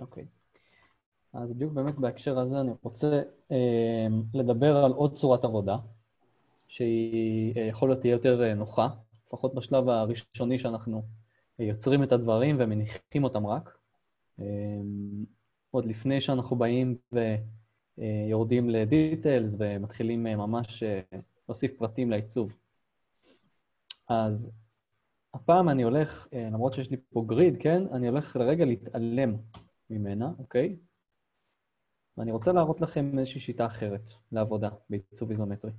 אוקיי. אז בדיוק באמת בהקשר הזה אני רוצה אה, לדבר על עוד צורת עבודה, שהיא אה, יכול להיות תהיה יותר אה, נוחה, לפחות בשלב הראשוני שאנחנו אה, יוצרים את הדברים ומניחים אותם רק. אה, עוד לפני שאנחנו באים ויורדים לדיטיילס ומתחילים ממש להוסיף פרטים לעיצוב. אז הפעם אני הולך, למרות שיש לי פה גריד, כן? אני הולך לרגע להתעלם ממנה, אוקיי? ואני רוצה להראות לכם איזושהי שיטה אחרת לעבודה בעיצוב איזומטרי.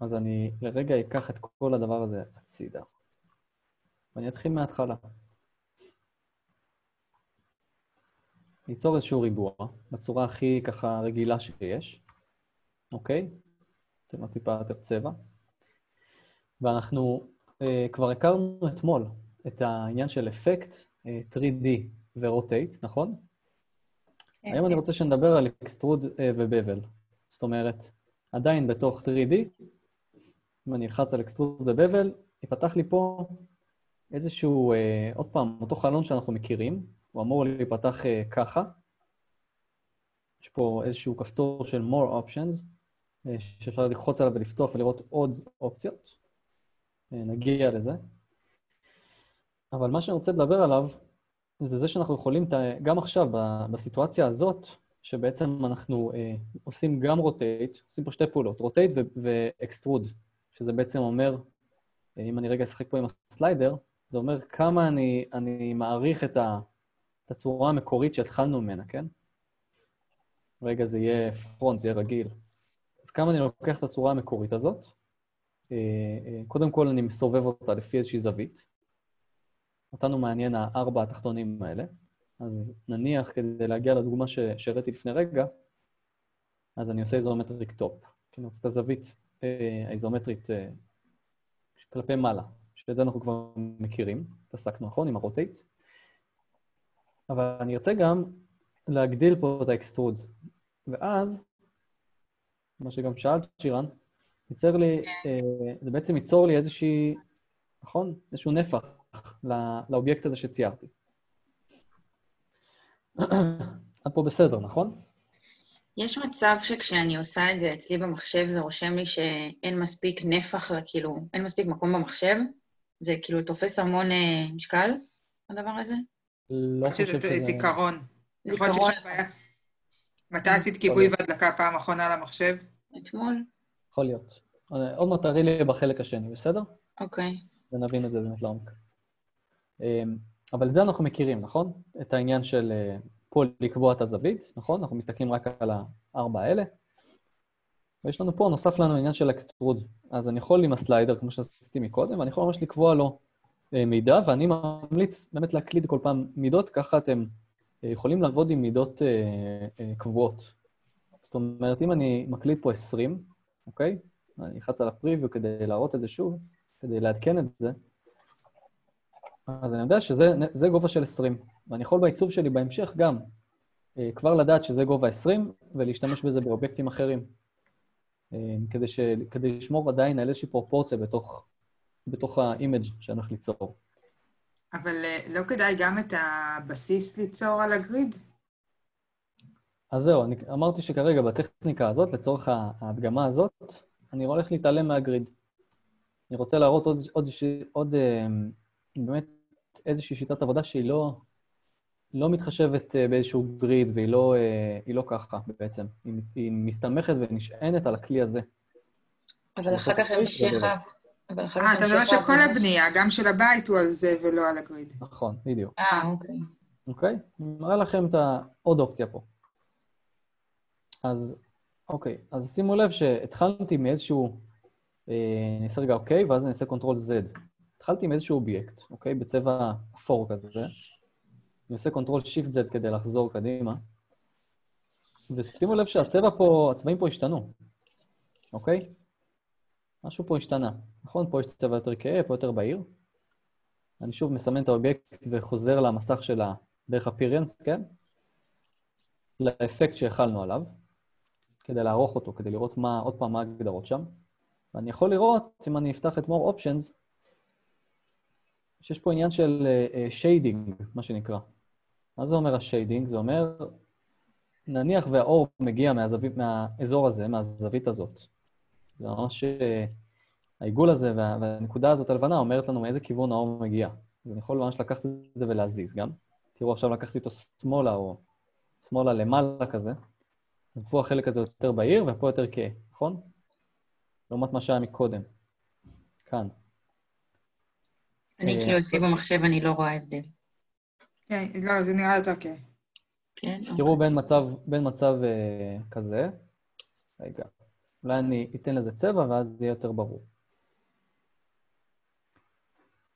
אז אני לרגע אקח את כל הדבר הזה הצידה. ואני אתחיל מההתחלה. ניצור איזשהו ריבוע בצורה הכי ככה רגילה שיש, אוקיי? ניתן לו טיפה יותר צבע. ואנחנו אה, כבר הכרנו אתמול את העניין של אפקט, אה, 3D ו rotate, נכון? כן, היום אני רוצה שנדבר על extrude אה, ו bevel. זאת אומרת, עדיין בתוך 3D, אם אני אלחץ על extrude ו bevel, ייפתח לי פה איזשהו, אה, עוד פעם, אותו חלון שאנחנו מכירים, הוא אמור להיפתח אה, ככה. יש פה איזשהו כפתור של more options, אה, שאפשר ללחוץ עליו ולפתוח ולראות עוד אופציות. אה, נגיע לזה. אבל מה שאני רוצה לדבר עליו, זה זה שאנחנו יכולים, גם עכשיו, בסיטואציה הזאת, שבעצם אנחנו אה, עושים גם rotate, עושים פה שתי פעולות, rotate ו extrude, שזה בעצם אומר, אה, אם אני רגע אשחק פה עם ה slider, זה אומר כמה אני, אני מאריך את, ה, את הצורה המקורית שהתחלנו ממנה, כן? רגע זה יהיה front, זה יהיה רגיל. אז קודם אני לוקח את הצורה המקורית הזאת, אה, אה, קודם כל אני מסובב אותה לפי איזושהי זווית. אותנו מעניין הארבע התחתונים האלה. אז נניח, כדי להגיע לדוגמה שהראיתי לפני רגע, אז אני עושה isometric top. כי אני רוצה את הזווית אה, האיזומטרית אה, כלפי מעלה, שאת זה אנחנו כבר מכירים, התעסקנו נכון עם ה-rotate. אבל אני ארצה גם להגדיל פה את ה-extrude. ואז, מה שגם שאלת, שירן, ייצר לי, אה, זה בעצם ייצור לי איזושהי, נכון? איזשהו נפח לאובייקט הזה שציירתי. עד פה בסדר, נכון? יש מצב שכשאני עושה את זה אצלי במחשב, זה רושם לי שאין מספיק נפח, כאילו, אין מספיק מקום במחשב? זה כאילו תופס המון אה, משקל, הדבר הזה? לא חושב שזה שזה... זיכרון. זיכרון. מתי עשית כיבוי והדלקה פעם אחרונה למחשב? אתמול? יכול להיות. אה, עוד מעט תראי לי בחלק השני, בסדר? אוקיי. ונבין את זה באמת לעומק. אמ, אבל את זה אנחנו מכירים, נכון? את העניין של אה, פה לקבוע את הזווית, נכון? אנחנו מסתכלים רק על הארבע האלה. ויש לנו פה, נוסף לנו עניין של extrude. אז אני יכול עם ה-slider, כמו שעשיתי מקודם, ואני יכול ממש לקבוע לו אה, מידע, ואני ממליץ באמת להקליד כל פעם מידות, ככה אתם אה, יכולים לעבוד עם מידות קבועות. זאת אומרת, אם אני מקליד פה 20, אוקיי? אני אלחץ על ה-preview כדי להראות את זה שוב, כדי לעדכן את זה, אז אני יודע שזה זה גובה של 20, ואני יכול בעיצוב שלי בהמשך גם אה, כבר לדעת שזה גובה 20 ולהשתמש בזה באובייקטים אחרים, אה, כדי, ש, כדי לשמור עדיין על איזושהי פרופורציה בתוך, בתוך האימג' שאני הולך ליצור. אבל אה, לא כדאי גם את הבסיס ליצור על הגריד? אז זהו, אני אמרתי שכרגע בטכניקה הזאת, לצורך ההדגמה הזאת, אני הולך להתעלם מהגריד. אני רוצה להראות עוד, עוד, עוד, עוד באמת איזושהי שיטת עבודה שהיא לא, לא מתחשבת אה, באיזשהו גריד, והיא לא, אה, לא ככה בעצם. היא, היא מסתמכת ונשענת על הכלי הזה. אבל אחר כך המשך ה... אבל אחר כך אה, אתה מדבר שכל הבנייה, גם של הבית, הוא על זה ולא על הגריד. נכון, בדיוק. אה, אוקיי. אוקיי? אני מראה לכם את העוד אופציה פה. אז, אוקיי, אז שימו לב שהתחלתי מאיזשהו... אה, אני אעשה רגע אוקיי, ואז אני אעשה control Z. התחלתי מאיזשהו אובייקט, אוקיי? בצבע אפור כזה. אני עושה control shift Z כדי לחזור קדימה. ושימו לב שהצבע פה, הצבעים פה השתנו, אוקיי? משהו פה השתנה. נכון? פה יש צבע יותר כהה, פה יותר בהיר. אני שוב מסמן את האובייקט וחוזר למסך של ה... דרך הפיריאנס, כן? לאפקט שהחלנו עליו, כדי לערוך אותו, כדי לראות מה, עוד פעם, מה ההגדרות שם. ואני יכול לראות, אם אני אפתח את more options, שיש פה עניין של shading, אה, מה שנקרא. מה זה אומר ה-shading? זה אומר, נניח והאור מגיע מהזווית, מהאזור הזה, מהזווית הזאת. זה ממש... אה, העיגול הזה וה, והנקודה הזאת הלבנה אומרת לנו מאיזה כיוון האור מגיע. אז אני יכול ממש לקחת את זה ולהזיז גם. תראו, עכשיו לקחתי אותו שמאלה, או שמאלה למעלה כזה. אז פה החלק הזה יותר בהיר, ופה יותר כהה, נכון? לעומת מה שהיה מקודם. כאן. אני אה, כאילו אצלי במחשב, אני לא רואה הבדל. כן, לא, זה נראה יותר כיף. כן? תראו בין מצב, בין מצב uh, כזה, רגע, אולי אני אתן לזה צבע ואז זה יהיה יותר ברור.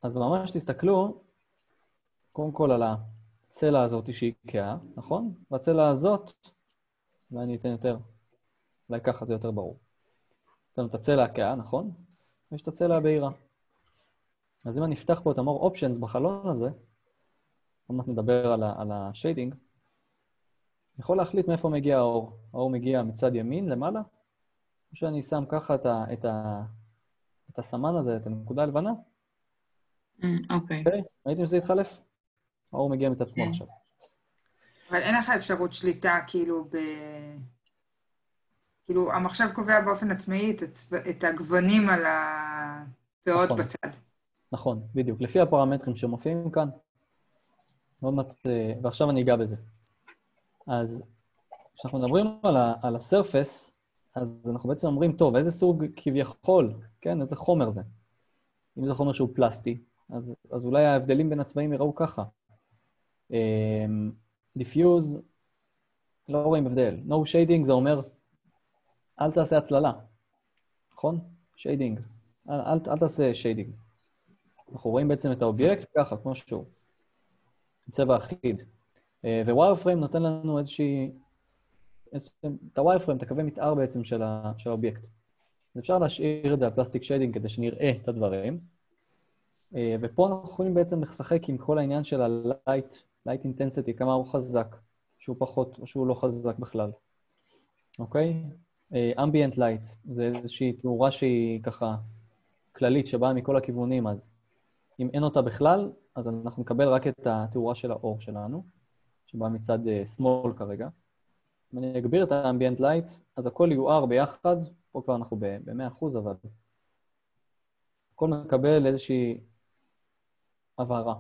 אז ממש תסתכלו, קודם כל על הצלע הזאת שהיא כהה, נכון? והצלע הזאת, אולי אני אתן יותר, אולי ככה זה יותר ברור. יש לנו את הצלע הכהה, נכון? ויש את הצלע הבהירה. אז אם אני אפתח פה את המור אופשנס בחלון הזה, עוד מעט נדבר על, על ה-shading, אני יכול להחליט מאיפה מגיע האור. האור מגיע מצד ימין למעלה, או שאני שם ככה את, ה, את, ה, את הסמן הזה, את הנקודה הלבנה, אמ, אוקיי. אוקיי? ראיתם שזה התחלף? האור מגיע מצד שמאל כן. עכשיו. אבל אין לך אפשרות שליטה, כאילו, ב... כאילו, המחשב קובע באופן עצמאי את, הצבע... את הגוונים על הפאות נכון. בצד. נכון, בדיוק. לפי הפרמטרים שמופיעים כאן. עוד מעט, אה, ועכשיו אני אגע בזה. אז כשאנחנו מדברים על, ה, על הסרפס, אז אנחנו בעצם אומרים, טוב, איזה סוג כביכול, כן, איזה חומר זה? אם זה חומר שהוא פלסטי, אז, אז אולי ההבדלים בין הצבעים יראו ככה. diffuse, לא רואים הבדל. No shading זה אומר, אל תעשה הצללה, נכון? shading. אל, אל, אל תעשה shading. אנחנו רואים בעצם את האובייקט ככה, כמו שהוא. צבע אחיד. wire frame נותן לנו איזושהי... את ה-wire frame, את הקווי מתאר בעצם של, ה, של האובייקט. אז אפשר להשאיר את זה על plastic shading כדי שנראה את הדברים. אה, ופה אנחנו יכולים בעצם לשחק עם כל העניין של ה-light, light intensity, כמה הוא חזק, שהוא פחות או שהוא לא חזק בכלל. אוקיי? אה, ambient light, זה איזושהי תאורה שהיא ככה כללית, שבאה מכל הכיוונים, אז אם אין אותה בכלל, אז אנחנו נקבל רק את התאורה של האור שלנו, שבאה מצד אה, שמאל כרגע. אם אני אגביר את ה-ambient light, אז הכל יואר ביחד, פה כבר אנחנו ב-100%, אבל הכל מקבל איזושהי הבהרה.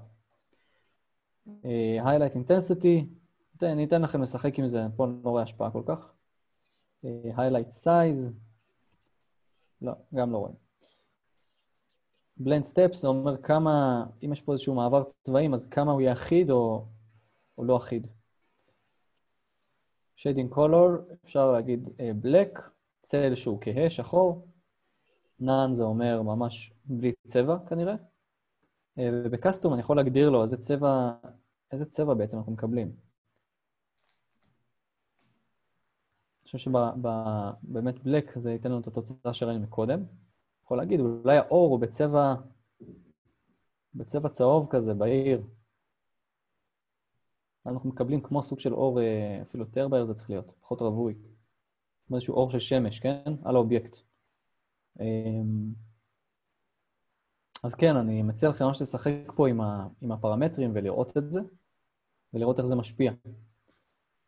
אה, highlight intensity, אני אתן לכם לשחק עם זה, פה לא רואה השפעה כל כך. אה, highlight size, לא, גם לא רואים. Blend steps זה אומר כמה, אם יש פה איזשהו מעבר צבעים, אז כמה הוא יהיה אחיד או, או לא אחיד. shading color, אפשר להגיד אה, black, צל שהוא כהה, שחור. none זה אומר ממש בלי צבע כנראה. אה, ובקסטום אני יכול להגדיר לו איזה צבע, איזה צבע בעצם אנחנו מקבלים. אני חושב שבאמת בלק זה ייתן לנו את התוצאה שראינו מקודם. יכול להגיד, אולי האור הוא בצבע, בצבע צהוב כזה, בהיר. אנחנו מקבלים כמו סוג של אור, אה, אפילו יותר בהיר זה צריך להיות, פחות רווי. כמו איזשהו אור של שמש, כן? על האובייקט. אמ, אז כן, אני מציע לכם ממש לשחק פה עם, ה, עם הפרמטרים ולראות את זה, ולראות איך זה משפיע.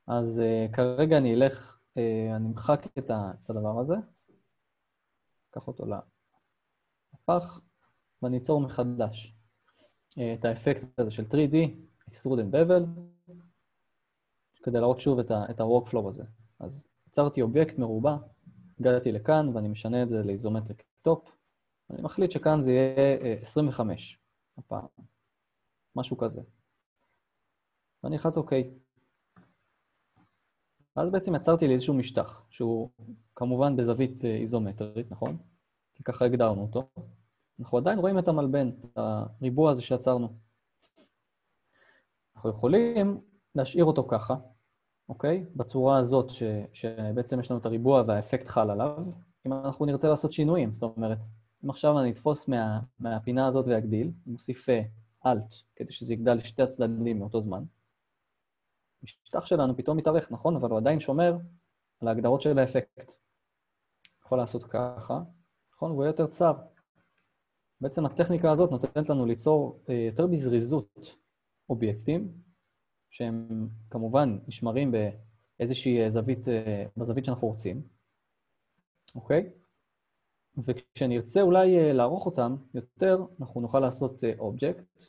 אז אה, כרגע אני אלך, אה, אני אמחק את, את הדבר הזה, אקח אותו לפח, ואני אצור מחדש אה, את האפקט הזה של 3D, Extrude and Bevel, כדי להראות שוב את, ה-workflow הזה. אז יצרתי אובייקט מרובע, הגעתי לכאן ואני משנה את זה ל isometric top. אני מחליט שכאן זה יהיה אה, 25 הפעם, משהו כזה. ואני אלחץ אוקיי. ואז בעצם יצרתי לי איזשהו משטח, שהוא כמובן בזווית אה, איזומטרית, נכון? ככה הגדרנו אותו. אנחנו עדיין רואים את המלבן, את הריבוע הזה שיצרנו. אנחנו יכולים להשאיר אותו ככה, אוקיי? בצורה הזאת, ש, שבעצם יש לנו את הריבוע והאפקט חל עליו. אם אנחנו נרצה לעשות שינויים, זאת אומרת, אם עכשיו אני אתפוס מה, מהפינה הזאת ואגדיל, מוסיף Alt, כדי שזה יגדל לשתי הצדדים מאותו זמן, המשטח שלנו פתאום מתארך, נכון? אבל הוא עדיין שומר על ההגדרות של האפקט. יכול לעשות ככה, נכון? והוא יהיה יותר צר. בעצם הטכניקה הזאת נותנת לנו ליצור אה, יותר בזריזות אובייקטים, שהם כמובן נשמרים באיזושהי זווית, אה, בזווית שאנחנו רוצים, אוקיי? וכשנרצה אולי אה, לערוך אותם יותר, אנחנו נוכל לעשות אה, Object,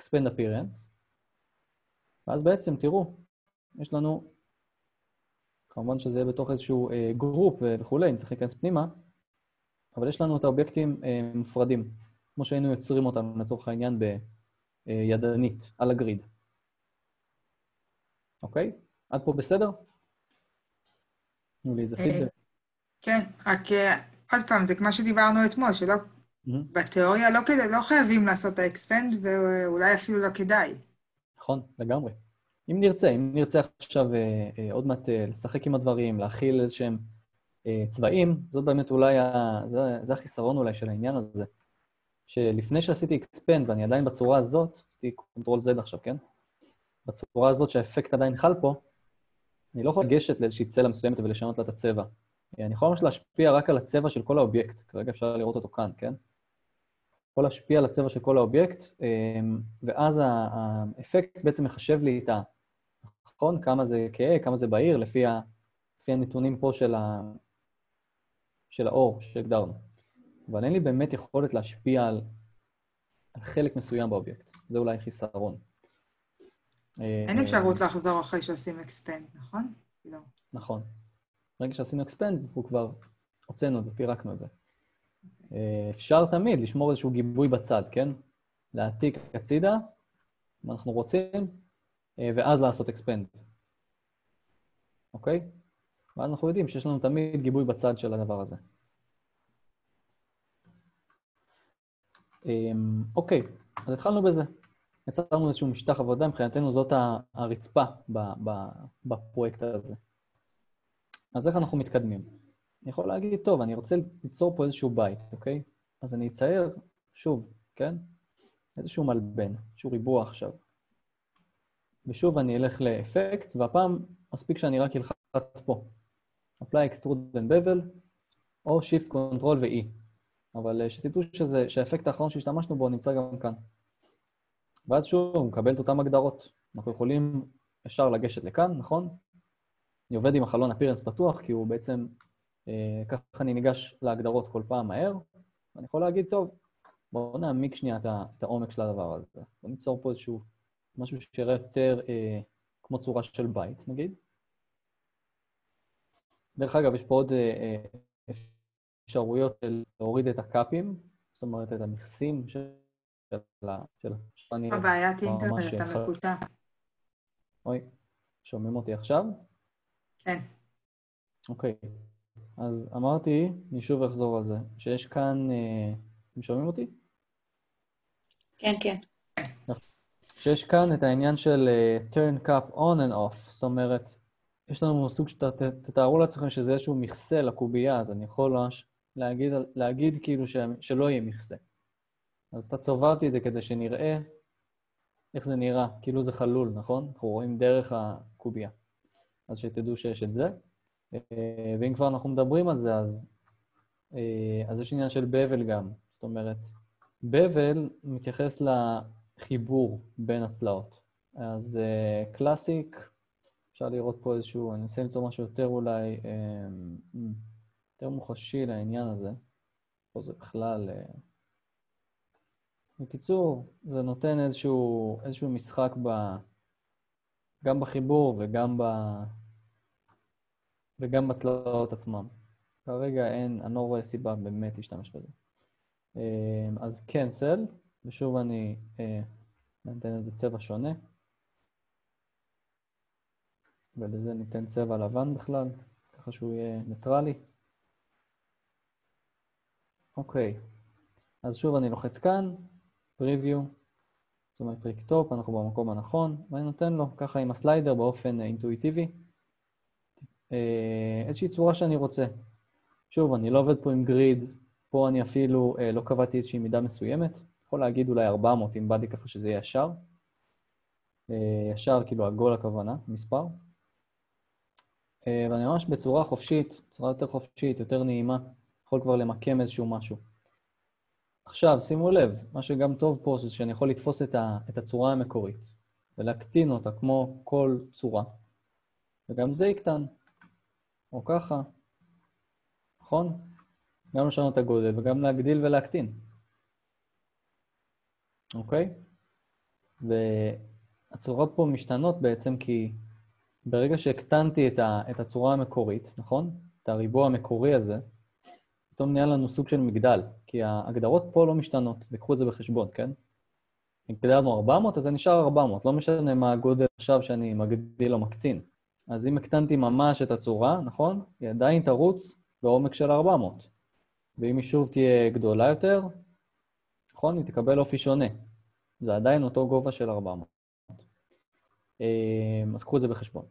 Expand Appearance, ואז בעצם, תראו, יש לנו, כמובן שזה יהיה בתוך איזשהו group וכולי, נצטרך להיכנס פנימה, אבל יש לנו את האובייקטים מופרדים, כמו שהיינו יוצרים אותם לצורך העניין בידנית, על הגריד. אוקיי? עד פה בסדר? תנו לי איזה פידבק. כן, רק אה, עוד פעם, זה כמו שדיברנו אתמול, שלא... בתיאוריה לא, כדאי, לא חייבים לעשות את ה-expand, ואולי אפילו לא כדאי. נכון, לגמרי. אם נרצה, אם נרצה עכשיו אה, אה, עוד מעט אה, לשחק עם הדברים, להחיל איזשהם אה, צבעים, זאת באמת אולי, ה, זה, זה החיסרון אולי של העניין הזה. שלפני שעשיתי expand ואני עדיין בצורה הזאת, עשיתי control Z עכשיו, כן? בצורה הזאת שהאפקט עדיין חל פה, אני לא יכול לגשת לאיזושהי צלע מסוימת ולשנות לה את הצבע. אני יכול ממש להשפיע רק על הצבע של כל האובייקט, כרגע אפשר לראות אותו כאן, כן? יכול להשפיע על הצבע של כל האובייקט, אמ, ואז האפקט בעצם מחשב לי את ה... נכון? כמה זה כהה, כמה זה בהיר, לפי, ה... לפי הנתונים פה של, ה... של האור שהגדרנו. אבל אין לי באמת יכולת להשפיע על, על חלק מסוים באובייקט. זה אולי חיסרון. אין אה, אפשרות לחזור אחרי שעושים expand, נכון? לא. נכון. ברגע שעשינו expand, הוא כבר הוצאנו את זה, פירקנו את זה. אה, אפשר תמיד לשמור איזשהו גיבוי בצד, כן? להעתיק הצידה, מה אנחנו רוצים, אה, ואז לעשות expand. אוקיי? ואז אנחנו יודעים שיש לנו תמיד גיבוי בצד של הדבר הזה. אוקיי, אז התחלנו בזה. יצרנו איזשהו משטח עבודה, מבחינתנו זאת הרצפה בפרויקט הזה. אז איך אנחנו מתקדמים? אני יכול להגיד, טוב, אני רוצה ליצור פה איזשהו בית, אוקיי? אז אני אצייר, שוב, כן? איזשהו מלבן, איזשהו ריבוע עכשיו. ושוב אני אלך לאפקט, והפעם מספיק שאני רק אלחץ פה. Apply extrude and bevel, או shift control ו-e. אבל אה, שתדעו שזה, שהאפקט האחרון שהשתמשנו בו נמצא גם כאן. ואז שוב, הוא מקבל את אותן הגדרות. אנחנו יכולים ישר לגשת לכאן, נכון? אני עובד עם החלון אפירנס פתוח, כי הוא בעצם, אה, ככה אני ניגש להגדרות כל פעם מהר, ואני יכול להגיד, טוב, בואו נעמיק שנייה את, את העומק של הדבר הזה. בואו ניצור פה איזשהו משהו שיראה יותר אה, כמו צורה של בית, נגיד. דרך אגב, יש פה עוד אה, אה, אפשרויות של להוריד את הקאפים, זאת אומרת, את המכסים של של הבעיית אינטרנט, אתה מקוטע. אוי, שומעים אותי עכשיו? כן. אוקיי. אז אמרתי, אני שוב אחזור על זה, שיש כאן... אה, אתם שומעים אותי? כן, כן. שיש כאן את העניין של uh, turn cup on and off, זאת אומרת, יש לנו סוג שתתארו לעצמכם שזה איזשהו מכסה לקובייה, אז אני יכול להגיד, להגיד כאילו ש, שלא יהיה מכסה. אז אתה צובעתי את זה כדי שנראה איך זה נראה, כאילו זה חלול, נכון? אנחנו רואים דרך הקובייה. אז שתדעו שיש את זה. אה, ואם כבר אנחנו מדברים על זה, אז, אה, אז יש עניין של בבל גם. זאת אומרת, בבל מתייחס לחיבור בין הצלעות. אז קלאסיק, אה, אפשר לראות פה איזשהו, אני אנסה למצוא משהו יותר אולי, יותר מוחשי לעניין הזה. פה זה בכלל... בקיצור, זה נותן איזשהו, איזשהו משחק ב... גם בחיבור וגם, ב... וגם בצלעות עצמם. כרגע אין, אני לא רואה סיבה באמת להשתמש בזה. אמ, אז cancel, ושוב אני אתן אה, איזה צבע שונה. ולזה ניתן צבע לבן בכלל, ככה שהוא יהיה ניטרלי. אוקיי, אז שוב אני לוחץ כאן, preview, זאת אומרת top, אנחנו במקום הנכון, ואני נותן לו ככה עם ה slider באופן אינטואיטיבי אה, איזושהי צורה שאני רוצה. שוב, אני לא עובד פה עם גריד, פה אני אפילו אה, לא קבעתי איזושהי מידה מסוימת, יכול להגיד אולי 400 אם בא לי ככה שזה יהיה ישר. אה, ישר, כאילו עגול הכוונה, מספר. ואני ממש בצורה חופשית, בצורה יותר חופשית, יותר נעימה, יכול כבר למקם איזשהו משהו. עכשיו, שימו לב, מה שגם טוב פה זה שאני יכול לתפוס את, ה, את הצורה המקורית. ולהקטין אותה כמו כל צורה, וגם זה יקטן, או ככה, נכון? גם לשנות את הגודל וגם להגדיל ולהקטין, אוקיי? והצורות פה משתנות בעצם כי ברגע שהקטנתי את, ה, את הצורה המקורית, נכון? את הריבוע המקורי הזה, פתאום נהיה לנו סוג של מגדל, כי ההגדרות פה לא משתנות, תיקחו את זה בחשבון, כן? אם הגדרנו 400, אז זה נשאר 400, לא משנה מה הגודל עכשיו שאני מגדיל או מקטין. אז אם הקטנתי ממש את הצורה, נכון? היא עדיין תרוץ בעומק של 400. ואם היא שוב תהיה גדולה יותר, נכון? היא תקבל אופי שונה. זה עדיין אותו גובה של 400. אה, אז קחו את זה בחשבון.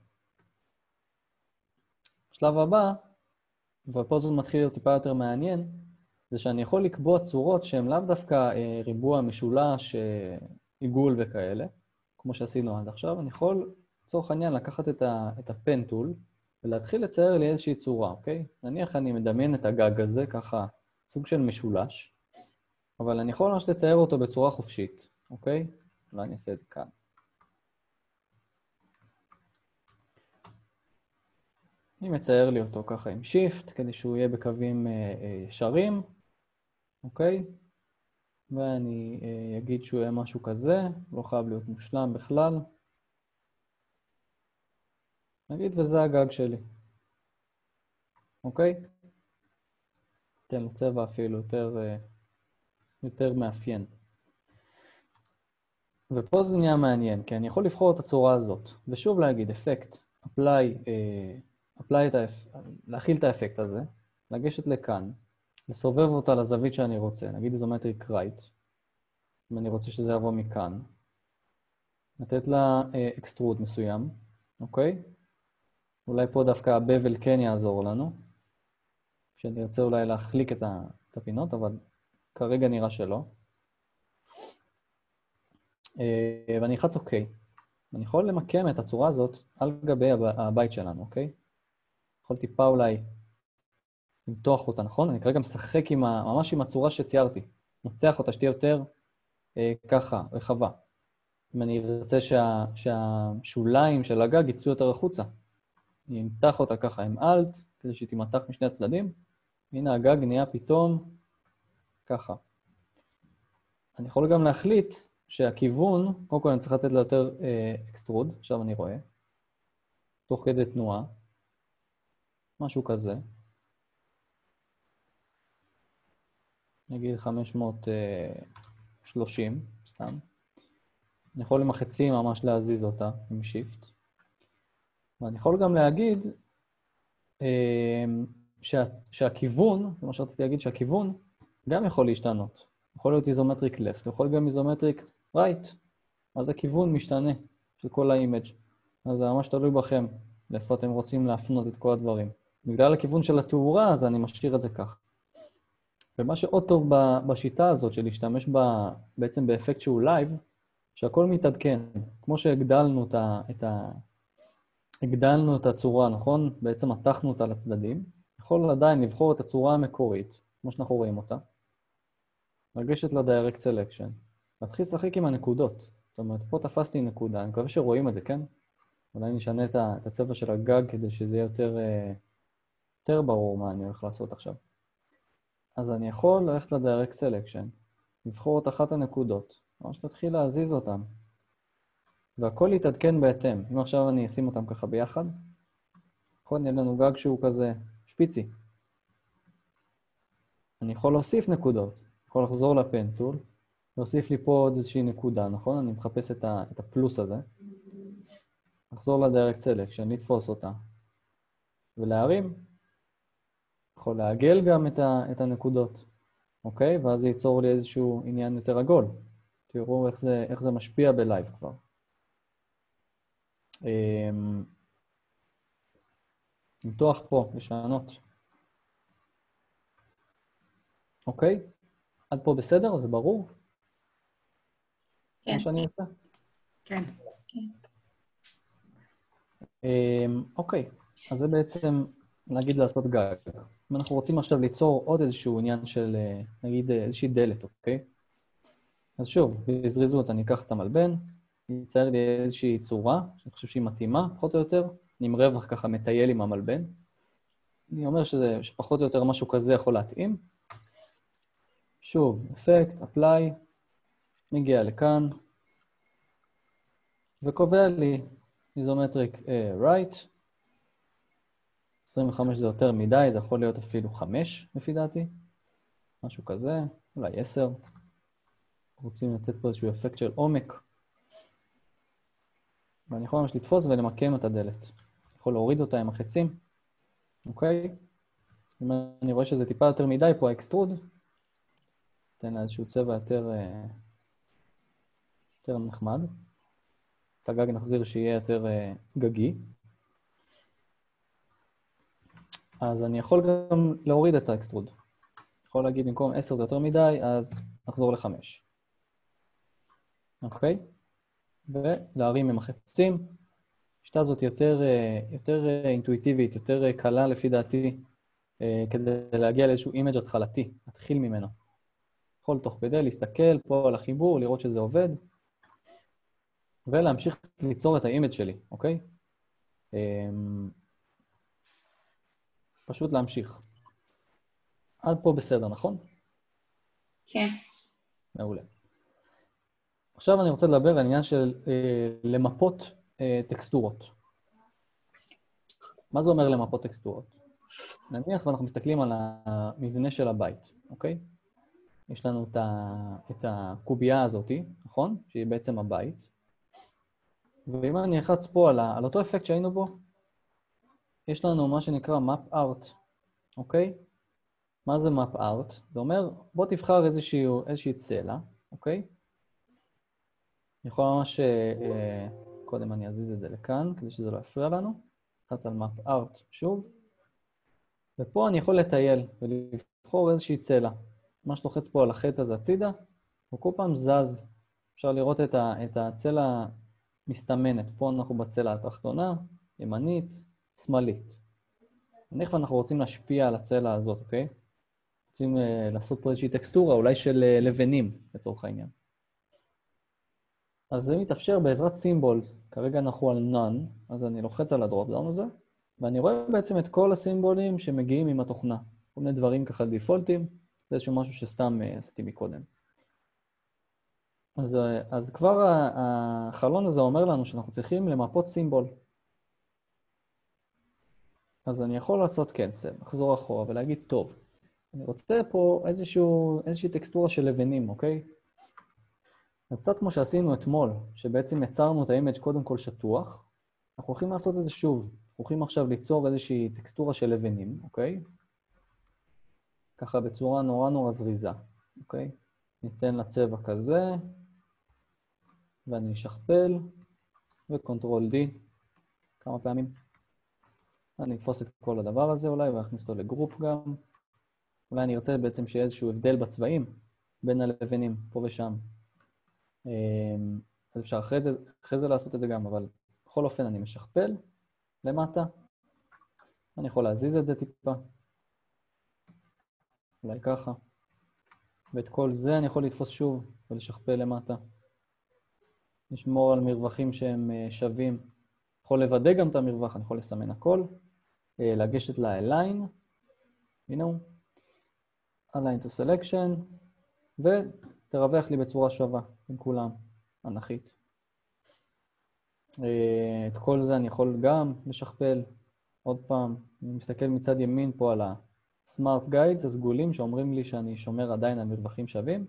השלב הבא, ופה זה מתחיל להיות טיפה יותר מעניין, זה שאני יכול לקבוע צורות שהן לאו דווקא אה, ריבוע משולש, אה, עיגול וכאלה, כמו שעשינו עד עכשיו, אני יכול, לצורך העניין, לקחת את, ה, את ה pen tool ולהתחיל לצייר לי איזושהי צורה, אוקיי? נניח אני מדמיין את הגג הזה, ככה, סוג של משולש, אבל אני יכול ממש לצייר אותו בצורה חופשית, אוקיי? אולי אני אעשה את זה כאן. אני מצייר לי אותו ככה עם shift, כדי שהוא יהיה בקווים אה, אה, ישרים, אוקיי? ואני אה, אגיד שהוא יהיה משהו כזה, לא חייב להיות מושלם בכלל. נגיד וזה הגג שלי, אוקיי? ניתן לו צבע אפילו יותר, יותר מאפיין. ופה זה נהיה מעניין, כי אני יכול לבחור את הצורה הזאת, ושוב להגיד, אפקט, apply את האפ... להחיל את האפקט הזה, לגשת לכאן, לסובב אותה לזווית שאני רוצה, נגיד isometric right, אם אני רוצה שזה יבוא מכאן, לתת לה extrude אה, מסוים, אוקיי? אולי פה דווקא ה bevel כן יעזור לנו, כשאני רוצה אולי להחליק את, ה... את הפינות, אבל כרגע נראה שלא. אה, ואני אלחץ אוקיי. אני יכול למקם את הצורה הזאת על גבי הבית שלנו, אוקיי? יכול טיפה אולי למתוח אותה, נכון? אני כרגע משחק עם ה, ממש עם הצורה שציירתי. מותח אותה שתהיה יותר אה, ככה, רחבה. אם אני ארצה שה, שהשוליים של הגג יצאו יותר החוצה, אני אמתח אותה ככה עם אלט, כדי שהיא תימתח משני הצדדים. הנה הגג נהיה פתאום ככה. אני יכול גם להחליט שהכיוון, קודם כל אני צריך לתת לה יותר אה, extrude, עכשיו אני רואה, תוך כדי תנועה. משהו כזה. נגיד 530, אה, סתם. אני יכול עם החצים ממש להזיז אותה עם shift. ואני יכול גם להגיד אה, שה, שהכיוון, זה מה שרציתי להגיד, שהכיוון גם יכול להשתנות. יכול להיות isometric left, יכול להיות גם isometric right. אז הכיוון משתנה של כל ה image. אז זה ממש תלוי בכם, לאיפה אתם רוצים להפנות את כל הדברים. בגלל הכיוון של התאורה, אז אני משאיר את זה כך. ומה שעוד טוב בשיטה הזאת של להשתמש בה, בעצם באפקט שהוא live, שהכל מתעדכן. כמו שהגדלנו את, ה, את, ה, הגדלנו את הצורה, נכון? בעצם מתחנו אותה לצדדים. יכול עדיין לבחור את הצורה המקורית, כמו שאנחנו רואים אותה, לגשת ל-direct selection, להתחיל לשחק עם הנקודות. זאת אומרת, פה תפסתי נקודה, אני מקווה שרואים את זה, כן? אולי נשנה את הצבע של הגג כדי שזה יהיה יותר... Uh, יותר ברור מה אני הולך לעשות עכשיו. אז אני יכול ללכת ל-direct selection, לבחור את אחת הנקודות, ממש להתחיל להזיז אותן, והכל יתעדכן בהתאם. אם עכשיו אני אשים אותם ככה ביחד, נכון, יהיה לנו גג שהוא כזה שפיצי. אני יכול להוסיף נקודות, יכול לחזור לפן טול, להוסיף לי פה עוד איזושהי נקודה, נכון? אני מחפש את, ה, את הפלוס הזה. לחזור ל-direct selection, לתפוס אותה, ולהרים. יכול לעגל גם את, ה, את הנקודות, אוקיי? ואז זה ייצור לי איזשהו עניין יותר עגול. תראו איך זה, איך זה משפיע בלייב כבר. למתוח אמ, פה, לשנות. אוקיי? עד פה בסדר? זה ברור? כן. מה שאני עושה? כן. אמ, אוקיי, אז זה בעצם, נגיד לעשות גג. אם אנחנו רוצים עכשיו ליצור עוד איזשהו עניין של, אה, נגיד, אה, איזושהי דלת, אוקיי? אז שוב, בזריזות אני אקח את המלבן, לצייר לי איזושהי צורה, שאני חושב שהיא מתאימה, פחות או יותר, אני עם רווח ככה מטייל עם המלבן. אני אומר שזה, שפחות או יותר משהו כזה יכול להתאים. שוב, אפקט, אפליי, מגיע לכאן, וקובע לי איזומטריק uh, right. 25 זה יותר מדי, זה יכול להיות אפילו 5 לפי דעתי, משהו כזה, אולי 10. רוצים לתת פה איזשהו אפקט של עומק. ואני יכול ממש לתפוס ולמקם את הדלת. יכול להוריד אותה עם החצים, אוקיי? אם אני רואה שזה טיפה יותר מדי פה, ה extrude, ניתן לה איזשהו צבע יותר, אה, יותר נחמד. את הגג נחזיר שיהיה יותר אה, גגי. אז אני יכול גם להוריד את ה extrude. יכול להגיד במקום 10 זה יותר מדי, אז נחזור ל-5. אוקיי? ולהרים עם החצים. השיטה הזאת יותר, אה, יותר אינטואיטיבית, יותר קלה לפי דעתי, כדי להגיע לאיזשהו image התחלתי, להתחיל ממנו. יכול תוך כדי להסתכל פה על החיבור, לראות שזה עובד, ולהמשיך ליצור את ה image שלי, אוקיי? פשוט להמשיך. עד פה בסדר, נכון? כן. מעולה. עכשיו אני רוצה לדבר על עניין של אה, למפות אה, טקסטורות. מה זה אומר למפות טקסטורות? נניח ואנחנו מסתכלים על המבנה של הבית, אוקיי? יש לנו את, ה, את הקובייה הזאת, נכון? שהיא בעצם הבית. ואם אני אלחץ פה על, ה, על אותו אפקט שהיינו בו, יש לנו מה שנקרא map art, אוקיי? מה זה map art? זה אומר, בוא תבחר איזושהי, איזושהי צלע, אוקיי? אני יכול ממש... אה, קודם אני אזיז את זה לכאן, כדי שזה לא יפריע לנו. לחץ על map art שוב. ופה אני יכול לטייל ולבחור איזושהי צלע. ממש לוחץ פה על החץ הזה הצידה, הוא כל פעם זז. אפשר לראות את, ה, את הצלע מסתמנת. פה אנחנו בצלע התחתונה, ימנית, שמאלית. נניח ואנחנו רוצים להשפיע על הצלע הזאת, אוקיי? רוצים uh, לעשות פה איזושהי טקסטורה, אולי של uh, לבנים, לצורך העניין. אז זה מתאפשר בעזרת סימבולס. כרגע אנחנו על none, אז אני לוחץ על הדרופדאון הזה, ואני רואה בעצם את כל הסימבולים שמגיעים עם התוכנה. כל מיני דברים ככה דיפולטים, זה איזשהו משהו שסתם uh, עשיתי מקודם. אז, אז כבר החלון הזה אומר לנו שאנחנו צריכים למפות symbol. אז אני יכול לעשות cancel, לחזור אחורה ולהגיד, טוב, אני רוצה פה איזשהו, איזושהי טקסטורה של לבנים, אוקיי? אז קצת כמו שעשינו אתמול, שבעצם יצרנו את ה image קודם כל שטוח, אנחנו הולכים לעשות את זה שוב. אנחנו הולכים עכשיו ליצור איזושהי טקסטורה של לבנים, אוקיי? ככה בצורה נורא נורא זריזה, אוקיי? ניתן לה צבע כזה, ואני אשכפל, ו control D כמה פעמים. אני אתפוס את כל הדבר הזה אולי, ואכניס אותו ל group גם. אולי אני ארצה בעצם שיהיה איזשהו הבדל בצבעים בין הלבנים, פה ושם. אמ, אז אפשר אחרי זה, אחרי זה לעשות את זה גם, אבל בכל אופן אני משכפל למטה. אני יכול להזיז את זה טיפה. אולי ככה. ואת כל זה אני יכול לתפוס שוב ולשכפל למטה. לשמור על מרווחים שהם אה, שווים. יכול לוודא גם את המרווח, אני יכול לסמן הכל. אה, לגשת ל-align, הנה הוא, align to selection, ותרווח לי בצורה שווה עם כולם, אנכית. אה, את כל זה אני יכול גם לשכפל. עוד פעם, אני מסתכל מצד ימין פה על ה... smart guides, הסגולים שאומרים לי שאני שומר עדיין על מרווחים שווים.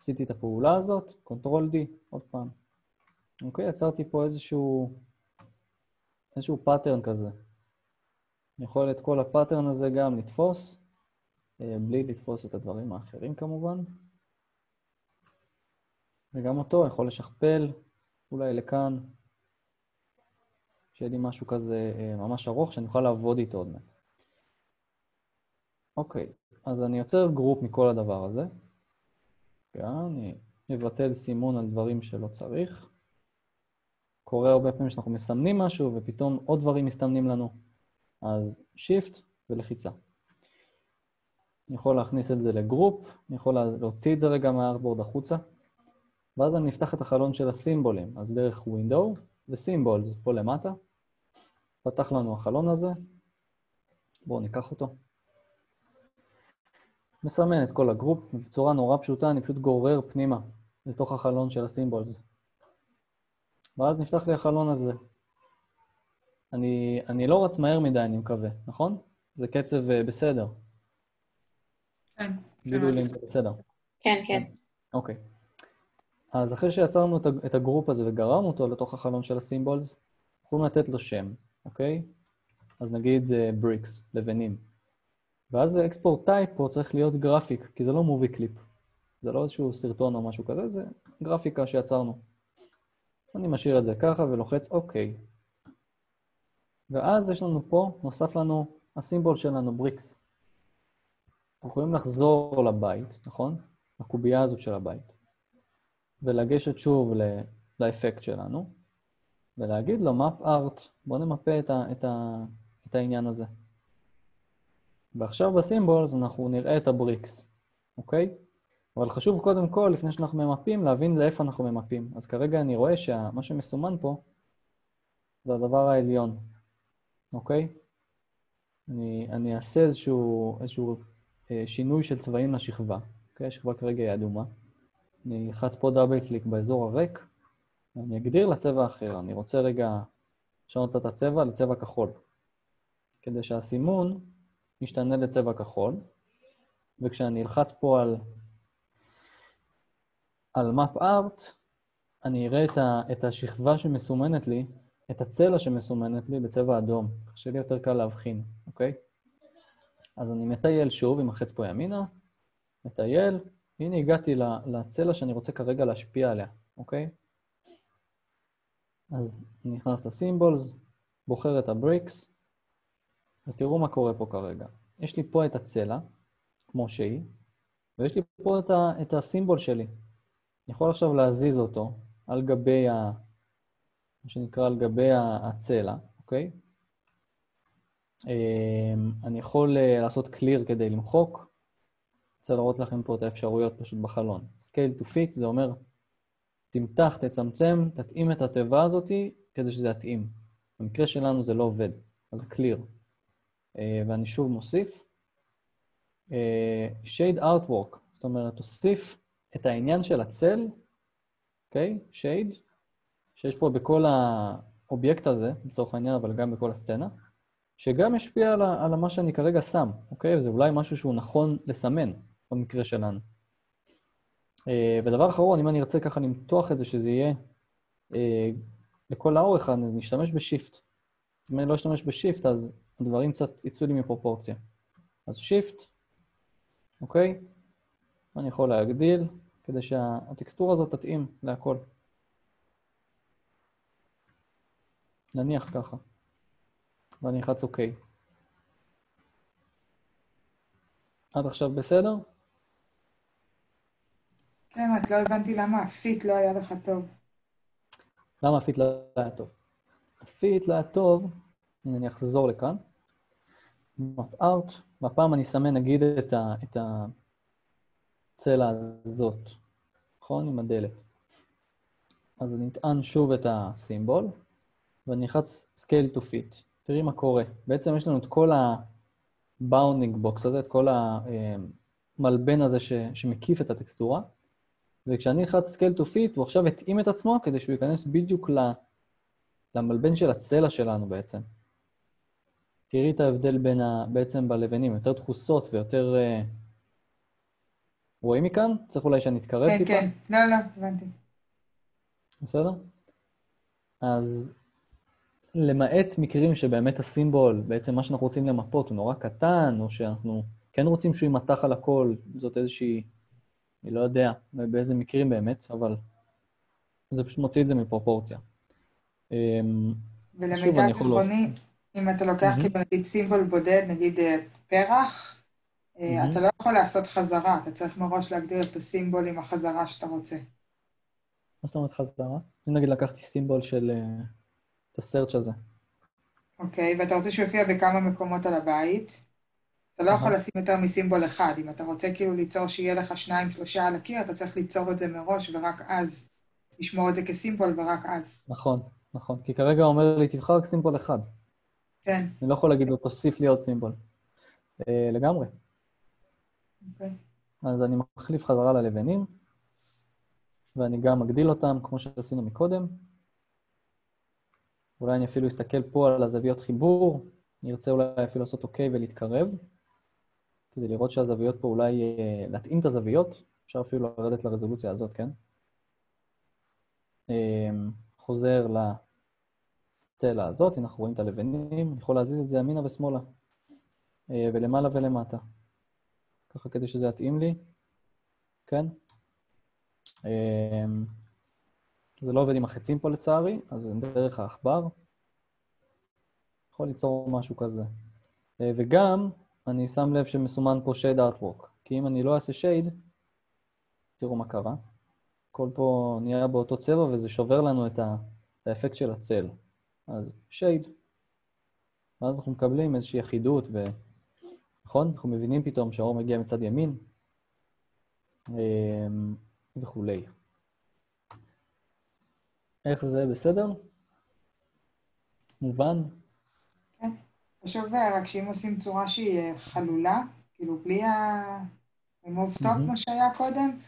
עשיתי את הפעולה הזאת, control D, עוד פעם. אוקיי, יצרתי פה איזשהו, איזשהו pattern כזה. אני יכול את כל ה pattern הזה גם לתפוס, אה, בלי לתפוס את הדברים האחרים כמובן. וגם אותו יכול לשכפל אולי לכאן, שיהיה לי משהו כזה אה, ממש ארוך שאני אוכל לעבוד איתו עוד מעט. אוקיי, אז אני יוצר group מכל הדבר הזה. אני אבטל סימון על דברים שלא צריך. קורה הרבה פעמים שאנחנו מסמנים משהו ופתאום עוד דברים מסתמנים לנו. אז Shift ולחיצה. אני יכול להכניס את זה ל group, אני יכול להוציא את זה רגע מה artboard החוצה. ואז אני אפתח את החלון של הסימבולים, אז דרך Window ו-Symbols פה למטה. פתח לנו החלון הזה. בואו ניקח אותו. מסמן את כל ה group, בצורה נורא פשוטה, אני פשוט גורר פנימה לתוך החלון של ה symbols. ואז נפתח לי החלון הזה. אני, אני לא רץ מהר מדי, אני מקווה, נכון? זה קצב אה, בסדר. כן. תגידו לי אם זה בסדר. כן, כן. אוקיי. אז אחרי שיצרנו את ה group הזה וגררנו אותו לתוך החלון של ה symbols, יכולים לתת לו שם, אוקיי? אז נגיד bricks, אה, לבנים. ואז export type פה צריך להיות graphic, כי זה לא movie clip. זה לא איזשהו סרטון או משהו כזה, זה גרפיקה שיצרנו. אני משאיר את זה ככה ולוחץ אוקיי. ואז יש לנו פה, נוסף לנו הסימבול שלנו, בריקס. אנחנו יכולים לחזור לבית, נכון? לקובייה הזאת של הבית. ולגשת שוב לאפקט שלנו, ולהגיד לו, map art, בואו נמפה את, ה, את, ה, את העניין הזה. ועכשיו בסימבולס אנחנו נראה את הבריקס, אוקיי? אבל חשוב קודם כל, לפני שאנחנו ממפים, להבין לאיפה אנחנו ממפים. אז כרגע אני רואה שמה שמסומן פה זה הדבר העליון, אוקיי? אני, אני אעשה איזשהו, איזשהו אה, שינוי של צבעים לשכבה, אוקיי? השכבה כרגע היא אדומה. אני אלחץ פה דאבל קליק באזור הריק, ואני אגדיר לה צבע אחר. אני רוצה רגע לשנות את הצבע לצבע כחול, כדי שהסימון ישתנה לצבע כחול, וכשאני אלחץ פה על, על map art, אני אראה את, ה, את השכבה שמסומנת לי, את הצלע שמסומנת לי בצבע אדום, כך שיהיה יותר קל להבחין, אוקיי? אז אני מטייל שוב עם החץ פה ימינה, מטייל, הנה הגעתי לצלע שאני רוצה כרגע להשפיע עליה, אוקיי? אז נכנס לסימבולס, בוחר את הבריקס, ותראו מה קורה פה כרגע. יש לי פה את הצלע, כמו שהיא, ויש לי פה את, ה, את הסימבול שלי. אני יכול עכשיו להזיז אותו על גבי, ה, מה שנקרא על גבי הצלע, אוקיי? אמ, אני יכול אה, לעשות clear כדי למחוק. רוצה להראות לכם פה את האפשרויות פשוט בחלון. scale to fit זה אומר, תמתח, תצמצם, תתאים את התיבה הזאת כדי שזה יתאים. במקרה שלנו זה לא עובד, אז clear. אה, ואני שוב מוסיף. אה, shade artwork, זאת אומרת, תוסיף את העניין של הצל, אוקיי? Okay? shade, שיש פה בכל האובייקט הזה, לצורך העניין, אבל גם בכל הסצנה, שגם ישפיע על, על מה שאני כרגע שם, אוקיי? וזה אולי משהו שהוא נכון לסמן במקרה שלנו. אה, ודבר אחרון, אם אני ארצה ככה למתוח את זה, שזה יהיה לכל האורך, אני נשתמש ב Shift. אם אני לא אשתמש בשיפט, אז הדברים קצת יצאו לי מפרופורציה. אז Shift, אוקיי? אני יכול להגדיל כדי שהטקסטורה הזאת תתאים להכל. נניח ככה. ואני אלחץ אוקיי. עד עכשיו בסדר? כן, רק לא הבנתי למה ה fit לא היה לך טוב. למה ה fit לא היה טוב? ה fit לא היה טוב אני אחזור לכאן. map out, והפעם אני אסמן נגיד את, ה, את הצלע הזאת, נכון? עם הדלת. אז אני אטען שוב את ה symbol, ואני אלחץ scale to fit. תראי מה קורה. בעצם יש לנו את כל ה-bounding box הזה, את כל המלבן הזה ש, שמקיף את הטקסטורה, וכשאני אלחץ scale to fit, הוא עכשיו התאים את עצמו כדי שהוא ייכנס בדיוק למלבן של הצלע שלנו בעצם. תראי את ההבדל בין ה... בעצם בלבנים, יותר דחוסות ויותר... אה, רואים מכאן? צריך אולי שאני אתקרב כן, טיפה? כן, כן. לא, לא, הבנתי. בסדר? אז למעט מקרים שבאמת הסימבול, בעצם מה שאנחנו רוצים למפות הוא נורא קטן, או שאנחנו כן רוצים שהוא יימתח על הכל, זאת איזושהי, אני לא יודע באיזה מקרים באמת, אבל זה פשוט מוציא את זה מפרופורציה. אמ, ולמיטב זיכרוני, אם אתה לוקח mm-hmm. כאילו נגיד סימבול בודד, נגיד אה, פרח, mm-hmm. אתה לא יכול לעשות חזרה, אתה צריך מראש להגדיר את הסימבול עם החזרה שאתה רוצה. מה זאת אומרת חזרה? אם נגיד לקחתי סימבול של uh, את הסרצ' הזה. אוקיי, okay, ואתה רוצה שהוא יופיע בכמה מקומות על הבית? אתה לא יכול לשים יותר מסימבול אחד. אם אתה רוצה כאילו ליצור שיהיה לך שניים, שלושה על הקיר, אתה צריך ליצור את זה מראש, ורק אז לשמור את זה כסימבול, ורק אז. נכון, נכון. כי כרגע הוא אומר לי, תבחר רק סימבול אחד. כן. אני לא יכול להגיד לו, תוסיף לי עוד סימבול. אה, לגמרי. אוקיי. אז אני מחליף חזרה ללבנים, ואני גם מגדיל אותם, כמו שעשינו מקודם. אולי אני אפילו אסתכל פה על הזוויות חיבור, אני ארצה אולי אפילו לעשות אוקיי ולהתקרב, כדי לראות שהזוויות פה אולי, אה, להתאים את הזוויות, אפשר אפילו לרדת לרזולוציה הזאת, כן? אה, חוזר לסטלה הזאת, אנחנו רואים את הלבנים, אני יכול להזיז את זה ימינה ושמאלה, אה, ולמעלה ולמטה. ככה כדי שזה יתאים לי, כן? זה לא עובד עם החצים פה לצערי, אז דרך העכבר. יכול ליצור משהו כזה. אה, וגם, אני שם לב שמסומן פה shade artwork, כי אם אני לא אעשה shade, תראו מה קרה. הכל פה נהיה באותו צבע וזה שובר לנו את, את האפקט של הצל. אז shade. ואז אנחנו מקבלים איזושהי אחידות, ו... נכון? אנחנו מבינים פתאום שהאור מגיע מצד ימין אה, וכולי. איך זה בסדר? מובן? כן. חשוב אה, רק שאם עושים צורה שהיא אה, חלולה, כאילו בלי ה-remove top, כמו שהיה קודם,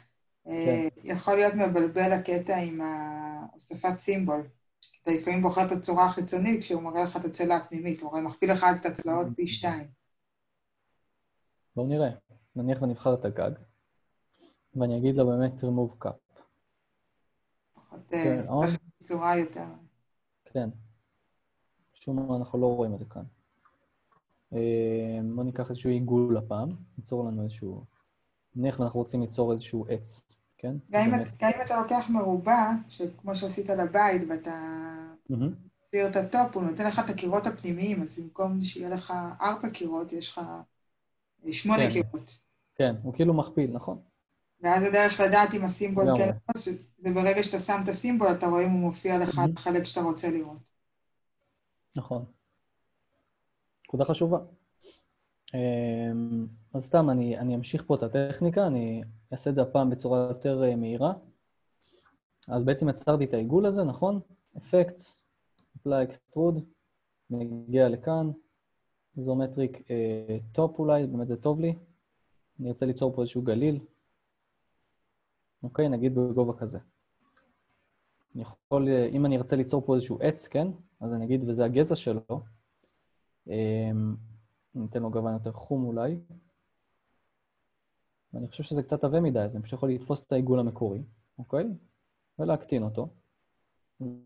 אה, כן. יכול להיות מבלבל הקטע עם הוספת סימבול. אתה לפעמים בוחר את הצורה החיצונית כשהוא מראה לך את הצלע הפנימית, הוא הרי מכפיל לך אז את הצלעות פי שתיים. בואו נראה. נניח ונבחר את הגג, ואני אגיד לו באמת remove cap. כן, צריך צורה יותר. כן. משום מה אנחנו לא רואים את זה כאן. אה, בואו ניקח איזשהו עיגול הפעם, ניצור לנו איזשהו... נניח ואנחנו רוצים ליצור איזשהו עץ, כן? גם אם, אתה לוקח מרובע, כמו שעשית לבית, ואתה מסיר את ה top, הוא נותן לך את הקירות הפנימיים, אז במקום שיהיה לך ארבע קירות, יש לך שמונה כן. קירות. כן, הוא כאילו מכפיל, נכון. ואז הדרך לדעת אם הסימבול כן או זה ברגע שאתה שם את הסימבול, אתה רואה אם הוא מופיע לך בחלק שאתה רוצה לראות. נכון. נקודה חשובה. אמ, אז סתם, אני, אני אמשיך פה את הטכניקה, אני אעשה את זה הפעם בצורה יותר אה, מהירה. אז בעצם יצרתי את העיגול הזה, נכון? אפקט, apply extrude, נגיע לכאן, isometric top אה, אולי, באמת זה טוב לי. אני ארצה ליצור פה איזשהו גליל, אוקיי? נגיד בגובה כזה. אני יכול, אם אני ארצה ליצור פה איזשהו עץ, כן? אז אני אגיד, וזה הגזע שלו, אמ, ניתן לו גוון יותר חום אולי. ואני חושב שזה קצת עבה מדי, אז אני פשוט יכול לתפוס את העיגול המקורי, אוקיי? ולהקטין אותו.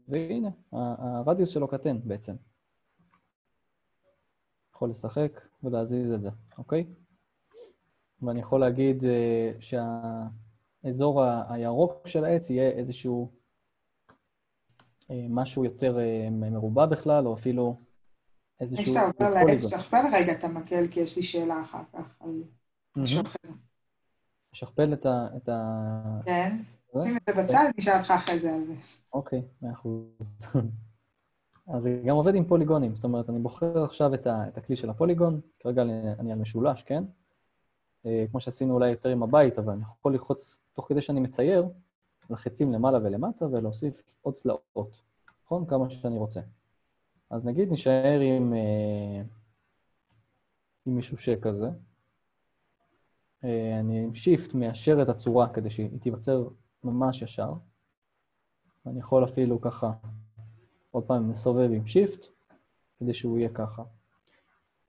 והנה, הרדיוס שלו קטן בעצם. יכול לשחק ולהזיז את זה, אוקיי? ואני יכול להגיד אה, שהאזור הירוק של העץ יהיה איזשהו אה, משהו יותר אה, מרובע בכלל, או אפילו איזשהו... כשאתה עובר לעץ, שכפל רגע את המקל, כי יש לי שאלה אחר כך על משהו אחר. לשכפל את ה... כן. שים את זה בצד, נשאל אותך אחרי זה על זה. אוקיי, מאה אחוז. אז זה גם עובד עם פוליגונים, זאת אומרת, אני בוחר עכשיו את, ה, את הכלי של הפוליגון, כרגע אני על משולש, כן? אה, כמו שעשינו אולי יותר עם הבית, אבל אני יכול ללחוץ, תוך כדי שאני מצייר, לחצים למעלה ולמטה ולהוסיף עוד צלעות, נכון? כמה שאני רוצה. אז נגיד נשאר עם, אה, עם משושה כזה. אה, אני עם Shift מיישר את הצורה כדי שהיא תיווצר ממש ישר. אני יכול אפילו ככה עוד פעם נסובב עם Shift, כדי שהוא יהיה ככה.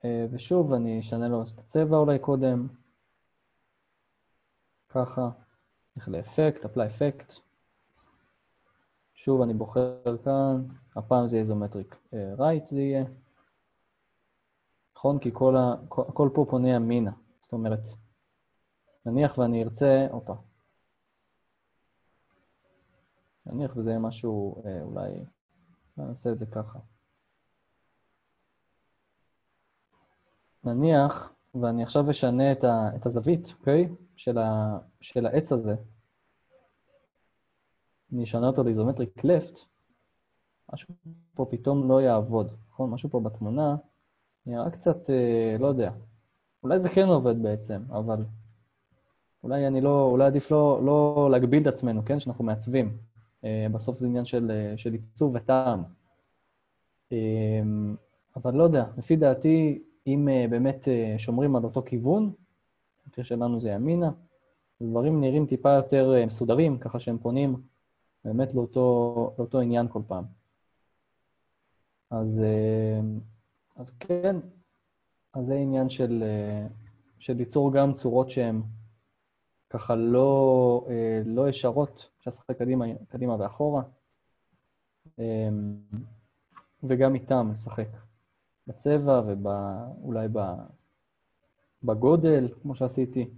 אה, ושוב, אני אשנה לו את הצבע אולי קודם. ככה. נלך לאפקט, apply effect. שוב אני בוחר כאן, הפעם זה isometric רייט זה יהיה. נכון? כי כל ה... הכל פה פונה ימינה. זאת אומרת, נניח ואני ארצה, הופה. נניח וזה יהיה משהו אה, אולי נעשה את זה ככה. נניח, ואני עכשיו אשנה את, ה, את הזווית, אוקיי? של, ה, של העץ הזה. אני אשנה אותו לאיזומטריק לפט, משהו פה פתאום לא יעבוד, נכון? משהו פה בתמונה נראה קצת, אה, לא יודע, אולי זה כן עובד בעצם, אבל אולי אני לא, אולי עדיף לא, לא להגביל את עצמנו, כן? שאנחנו מעצבים. אה, בסוף זה עניין של, אה, של עיצוב וטעם. אה, אבל לא יודע, לפי דעתי, אם באמת שומרים על אותו כיוון, במקרה שלנו זה ימינה, דברים נראים טיפה יותר מסודרים, ככה שהם פונים באמת לאותו, לאותו עניין כל פעם. אז, אז כן, אז זה עניין של, של ליצור גם צורות שהן ככה לא, אה, לא ישרות, אפשר לשחק קדימה, קדימה ואחורה, וגם איתם לשחק. בצבע ואולי בגודל, כמו שעשיתי.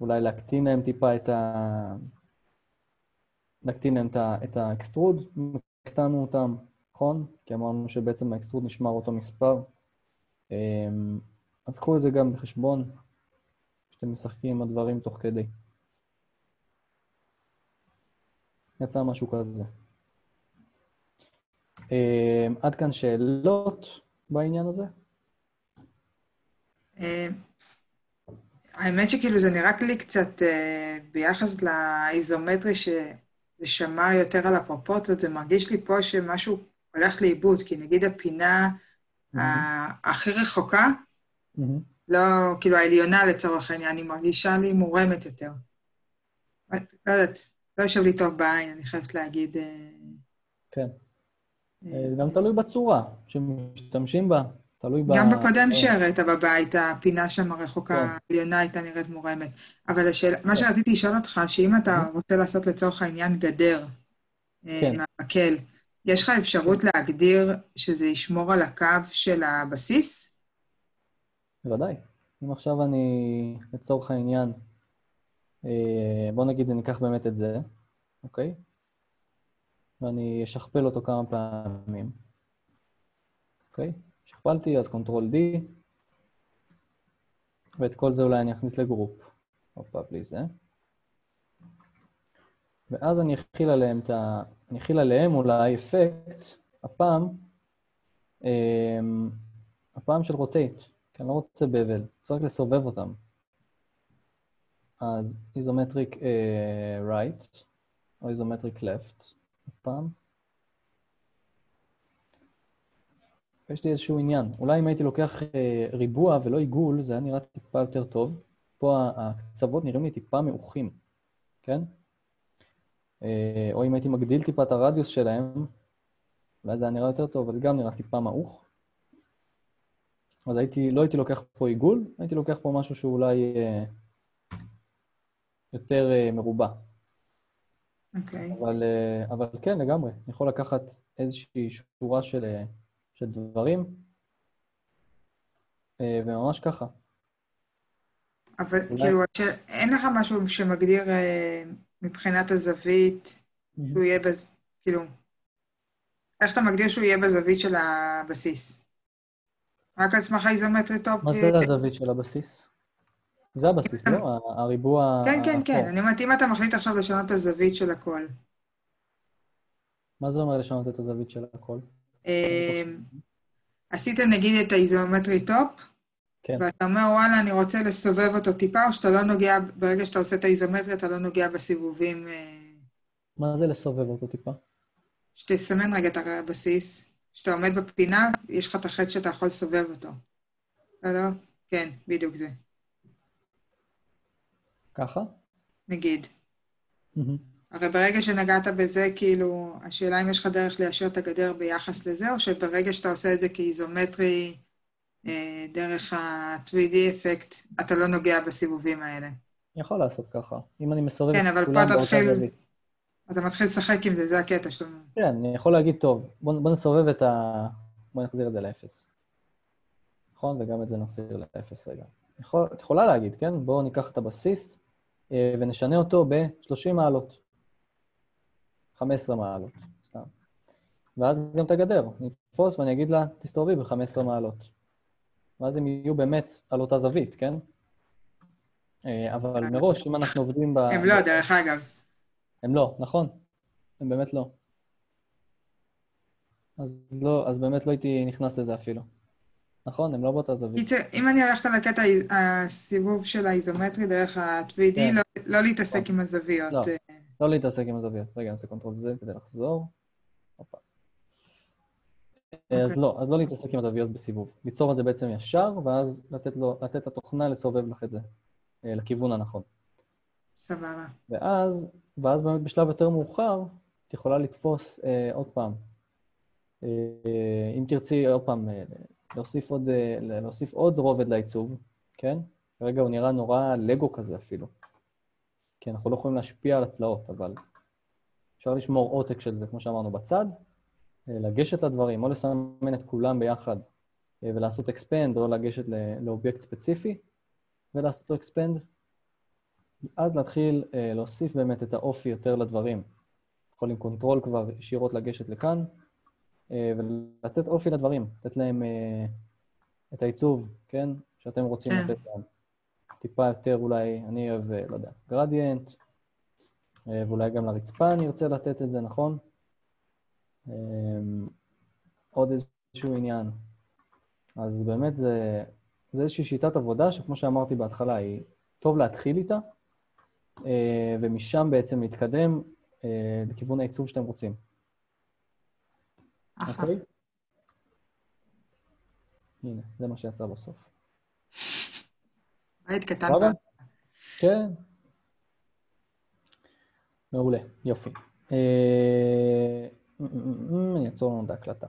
אולי להקטין להם טיפה את ה... להקטין להם את ה extrude, הקטנו אותם, נכון? כי אמרנו שבעצם ה extrude נשמר אותו מספר. אמ, אז קחו את זה גם בחשבון. שאתם משחקים עם הדברים תוך כדי. יצא משהו כזה. אה, עד כאן שאלות בעניין הזה? אה, האמת שכאילו זה נראה לי קצת, אה, ביחס לאיזומטרי שזה שמר יותר על הפרופורציות, זה מרגיש לי פה שמשהו הולך לאיבוד, כי נגיד הפינה. הכי רחוקה. לא, כאילו העליונה לצורך העניין, היא מרגישה לי מורמת יותר. לא יודעת, לא יושב לי טוב בעין, אני חייבת להגיד. אה, כן. אה, אה, גם תלוי בצורה שמשתמשים בה, תלוי ב... גם בקודם שהראית בבית, הפינה שם הרחוקה, כן. העליונה הייתה נראית מורמת. אבל השאלה, מה כן. שרציתי לשאול אותך, שאם אתה רוצה לעשות לצורך העניין גדר כן. מהמקל, יש לך אפשרות להגדיר שזה ישמור על הקו של הבסיס? בוודאי. אם עכשיו אני, לצורך העניין, אה, בוא נגיד אני אקח באמת את זה, אוקיי? ואני אשכפל אותו כמה פעמים. אוקיי? שכפלתי, אז Control D, ואת כל זה אולי אני אכניס ל group. הופה, בלי זה. ואז אני אחיל עליהם את ה... אני אחיל עליהם אולי אפקט, הפעם, אה, הפעם של רוטייט. כי אני לא רוצה בבל, צריך לסובב אותם. אז איזומטריק uh, right, או איזומטריק עוד פעם. יש לי איזשהו עניין. אולי אם הייתי לוקח uh, ריבוע ולא עיגול, זה היה נראה טיפה יותר טוב. פה הקצוות נראים לי טיפה מעוכים, כן? Uh, או אם הייתי מגדיל טיפה את הרדיוס שלהם, אולי זה היה נראה יותר טוב, אבל גם נראה טיפה מעוך. אז הייתי, לא הייתי לוקח פה עיגול, הייתי לוקח פה משהו שאולי אה, יותר אה, מרובע. אוקיי. Okay. אבל, אה, אבל כן, לגמרי. אני יכול לקחת איזושהי שורה של, אה, של דברים, אה, וממש ככה. אבל אולי... כאילו, ש... אין לך משהו שמגדיר מבחינת הזווית, mm-hmm. שהוא יהיה, בז... כאילו, איך אתה מגדיר שהוא יהיה בזווית של הבסיס? רק על סמך ה isometric top. מה זה הזווית של הבסיס? זה הבסיס, לא? הריבוע... כן, כן, כן. אני אומרת, אם אתה מחליט עכשיו לשנות את הזווית של הכל. מה זה אומר לשנות את הזווית של הכל? אמ, עשית נגיד את ה isometric top, כן. ואתה אומר, וואלה, אני רוצה לסובב אותו טיפה, או שאתה לא נוגע, ברגע שאתה עושה את האיזומטרי, אתה לא נוגע בסיבובים... אה, מה זה לסובב אותו טיפה? שתסמן רגע את הבסיס. כשאתה עומד בפינה, יש לך את החץ שאתה יכול לסובב אותו. לא, לא? כן, בדיוק זה. ככה? נגיד. הרי ברגע שנגעת בזה, כאילו, השאלה אם יש לך דרך ליישר את הגדר ביחס לזה, או שברגע שאתה עושה את זה כאיזומטרי, אה, דרך ה-3D אפקט, אתה לא נוגע בסיבובים האלה. אני יכול לעשות ככה. אם אני מסובב כן, אבל פה אתה תתחיל... אתה מתחיל לשחק עם זה, זה הקטע שאתה... כן, אני יכול להגיד, טוב, בוא, בוא נסובב את ה... בוא נחזיר את זה לאפס. נכון? וגם את זה נחזיר לאפס רגע. יכול, את יכולה להגיד, כן? בואו ניקח את הבסיס אה, ונשנה אותו ב-30 מעלות. 15 מעלות, סתם. ואז גם את הגדר. נתפוס ואני אגיד לה, תסתובבי ב-15 מעלות. ואז הם יהיו באמת על אותה זווית, כן? אה, אבל מראש, אם אנחנו עובדים ב... הם לא, דרך אגב. הם לא, נכון. הם באמת לא. אז לא, אז באמת לא הייתי נכנס לזה אפילו. נכון? הם לא באותה זווית. אם אני הולכת על הקטע הסיבוב של האיזומטרי דרך ה-3D, כן. לא, לא להתעסק נכון. עם הזוויות. לא, לא להתעסק עם הזוויות. רגע, אני אעשה Control Z כדי לחזור. אז אוקיי. לא, אז לא להתעסק עם הזוויות בסיבוב. ליצור את זה בעצם ישר, ואז לתת, לו, לתת לתוכנה לסובב לך את זה אה, לכיוון הנכון. סבבה. ואז, ואז באמת בשלב יותר מאוחר, את יכולה לתפוס אה, עוד פעם. אה, אם תרצי עוד פעם אה, להוסיף עוד, אה, להוסיף עוד רובד לעיצוב, כן? כרגע הוא נראה נורא לגו כזה אפילו. כי אנחנו לא יכולים להשפיע על הצלעות, אבל אפשר לשמור עותק של זה, כמו שאמרנו, בצד, אה, לגשת לדברים, או לסמן את כולם ביחד אה, ולעשות expand, או לגשת לאובייקט ספציפי ולעשות לו expand, אז להתחיל להוסיף באמת את האופי יותר לדברים. יכול עם Control כבר ישירות לגשת לכאן, ולתת אופי לדברים, לתת להם את העיצוב, כן? שאתם רוצים כן. לתת להם. טיפה יותר אולי, אני אוהב, לא יודע, גרדיאנט, ואולי גם לרצפה אני ארצה לתת את זה, נכון? עוד איזשהו עניין. אז באמת זה, זה איזושהי שיטת עבודה שכמו שאמרתי בהתחלה, היא טוב להתחיל איתה, ומשם בעצם להתקדם לכיוון העיצוב שאתם רוצים. אוקיי? הנה, זה מה שיצא בסוף. בית קטן. כן. מעולה, יופי. אה, אני אעצור לנו את ההקלטה.